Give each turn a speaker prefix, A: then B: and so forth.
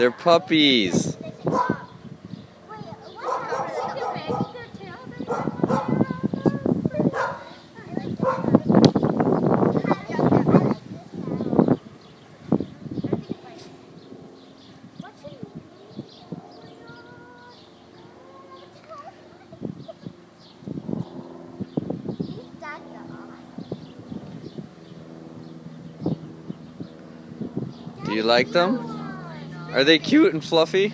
A: They're puppies. Do you like them? Are they cute and fluffy?